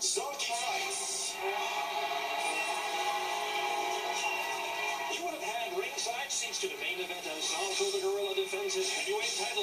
Zarky. You would have had ringside seats to the main event as Zalto the Gorilla defends his heavyweight title